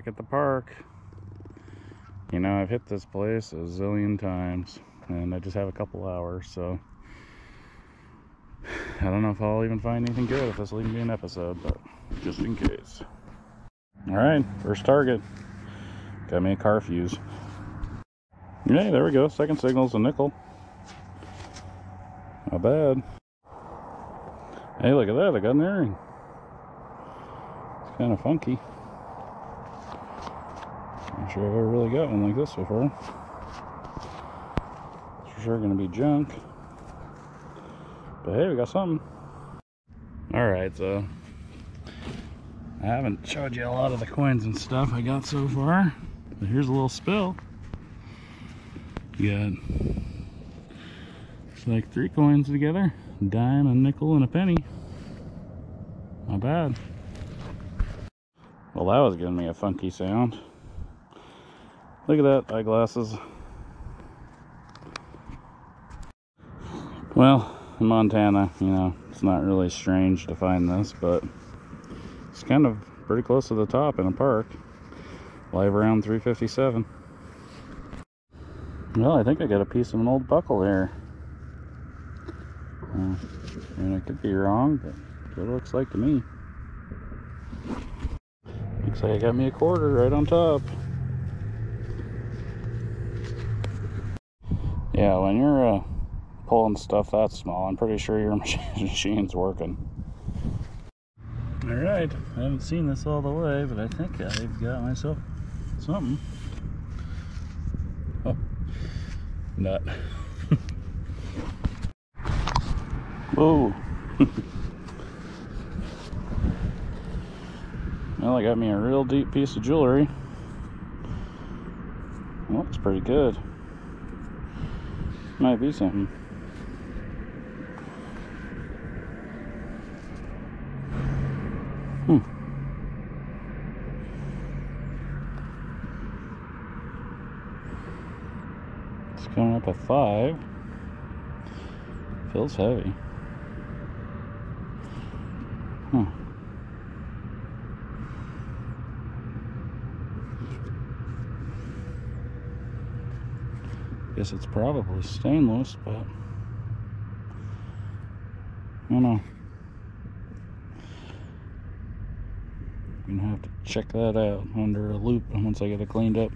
back at the park. You know, I've hit this place a zillion times and I just have a couple hours, so I don't know if I'll even find anything good if this will even be an episode, but just in case. All right, first target. Got me a car fuse. Hey, there we go. Second signal's a nickel. Not bad. Hey, look at that. I got an earring. It's kind of funky. Sure I've ever really got one like this before. It's for sure to be junk. But hey, we got something. Alright, so I haven't showed you a lot of the coins and stuff I got so far. But here's a little spill. You got it's like three coins together. Dime, a nickel, and a penny. Not bad. Well, that was giving me a funky sound. Look at that, eyeglasses. Well, in Montana, you know, it's not really strange to find this, but it's kind of pretty close to the top in a park. Live around 357. Well, I think I got a piece of an old buckle there. Uh, I I could be wrong, but what it looks like to me. Looks like I got me a quarter right on top. Yeah, when you're uh, pulling stuff that small, I'm pretty sure your machine's working. All right, I haven't seen this all the way, but I think I've got myself something. Oh, nut. Whoa. well, I got me a real deep piece of jewelry. Looks pretty good. Might be something. Hmm. It's coming up a five. Feels heavy. Huh. Guess it's probably stainless, but I don't know. I'm Gonna have to check that out under a loupe once I get it cleaned up.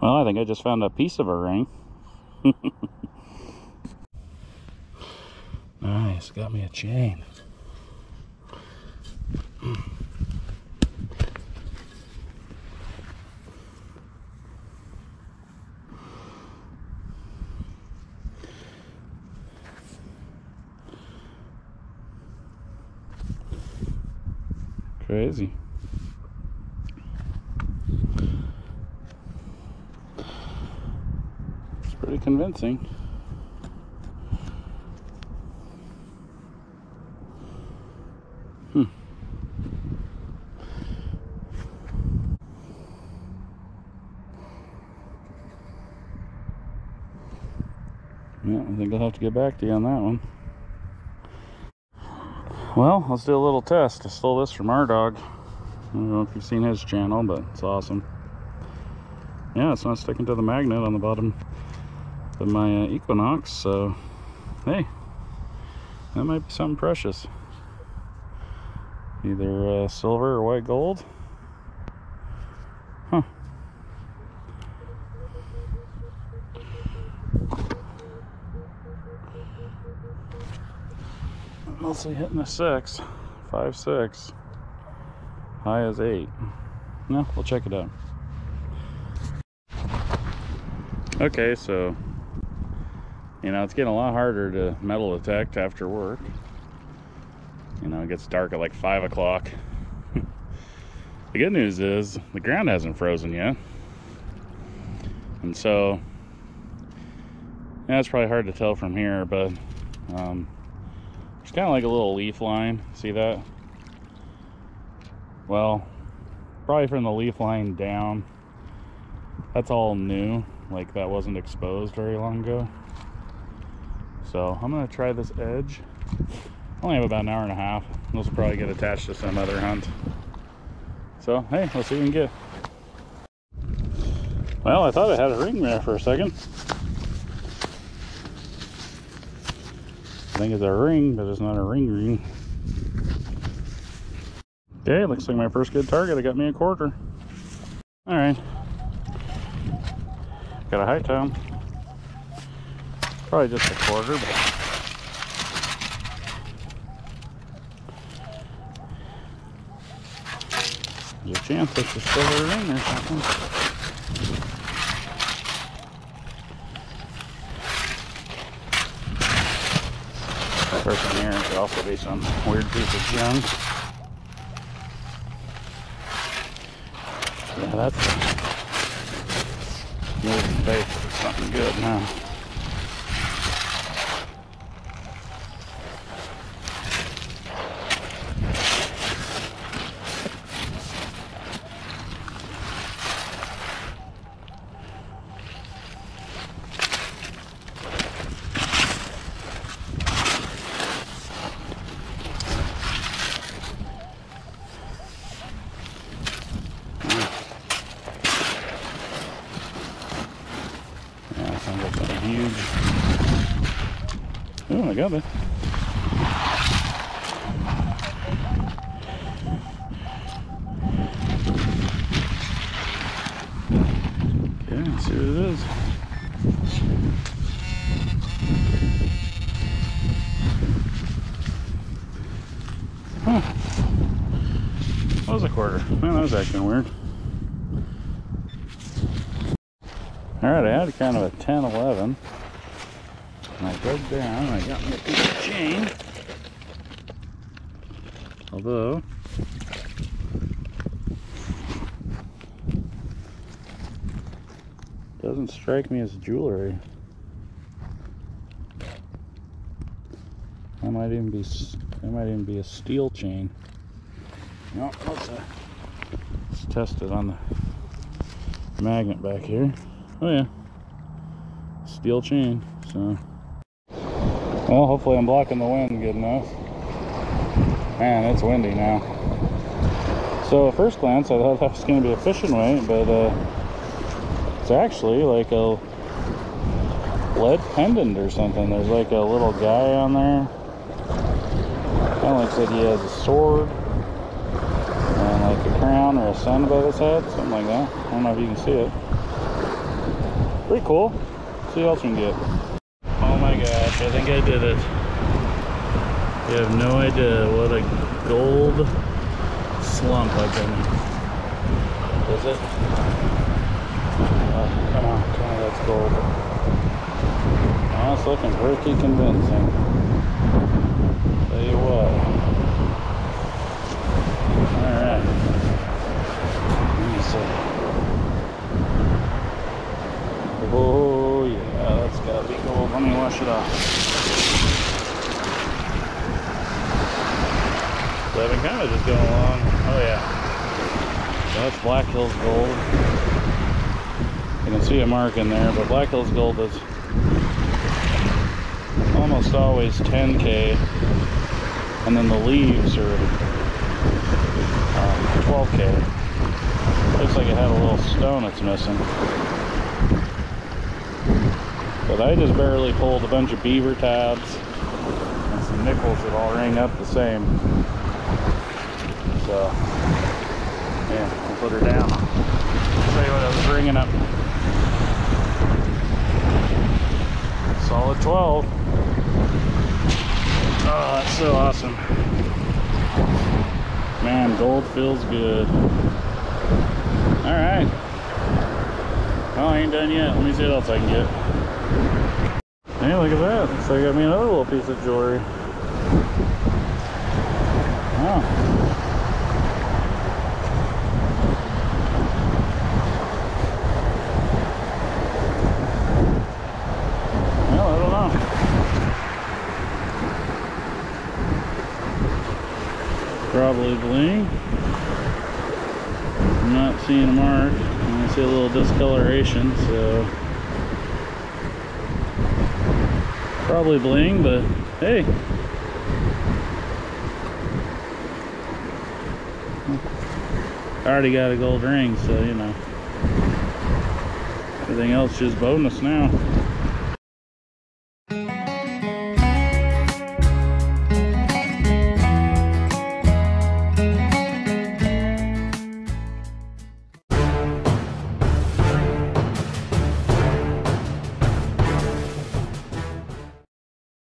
Well, I think I just found a piece of a ring. nice, got me a chain. Crazy. It's pretty convincing. Hmm. Yeah, I think I'll have to get back to you on that one. Well, let's do a little test. I stole this from our dog. I don't know if you've seen his channel, but it's awesome. Yeah, it's not sticking to the magnet on the bottom of my uh, Equinox, so hey, that might be something precious. Either uh, silver or white gold. Huh. Mostly hitting a six, five, six. High as eight. No, we'll check it out. Okay, so, you know, it's getting a lot harder to metal detect after work. You know, it gets dark at like five o'clock. the good news is the ground hasn't frozen yet. And so, yeah, it's probably hard to tell from here, but um, it's kind of like a little leaf line. See that? Well, probably from the leaf line down. That's all new. Like that wasn't exposed very long ago. So I'm gonna try this edge I Only have about an hour and a half. Those will probably get attached to some other hunt. So, hey, let's see what we can get. Well, I thought I had a ring there for a second. I think it's a ring, but it's not a ring ring. Okay, looks like my first good target. I got me a quarter. All right. Got a high tone. Probably just a quarter, but there's a chance it's a ring or something. Person here could also be some weird piece of junk. Yeah, that's moving. It's something good now. Yeah, sounds like something huge. I. Okay, let's see what it is. Huh. That was a quarter. Man, that was acting weird. All right, I had kind of a 10 11. And I dug down and I got a piece of chain. Although, doesn't strike me as jewelry. That might even be that might even be a steel chain. No, let's test it on the magnet back here. Oh yeah. Steel chain, so. Well, hopefully I'm blocking the wind good enough. Man, it's windy now. So at first glance, I thought that was going to be a fishing weight, but uh, it's actually like a lead pendant or something. There's like a little guy on there. Kind of looks like he has a sword and like a crown or a sun above his head, something like that. I don't know if you can see it. Pretty cool. See what else we can get. I think I did it. You have no idea what a gold slump I've been in. Is it? Oh, come on, tell me that's gold. Oh, it's looking pretty convincing. Tell you what. Alright. Let me see. Oh gold. Let me wash it off. So I've been kind of just going along. Oh yeah. That's Black Hills Gold. You can see a mark in there, but Black Hills Gold is almost always 10k, and then the leaves are uh, 12k. Looks like it had a little stone that's missing. But I just barely pulled a bunch of beaver tabs and some nickels that all ring up the same. So, yeah, I'll put her down. I'll show you what I was ringing up. Solid 12. Oh, that's so awesome. Man, gold feels good. All right. Well, I ain't done yet. Let me see what else I can get. Hey, look at that. Like I got me another little piece of jewelry. Wow. Probably. I'm not seeing a mark. I see a little discoloration, so Probably bling, but hey. I already got a gold ring, so you know. Everything else is just bonus now.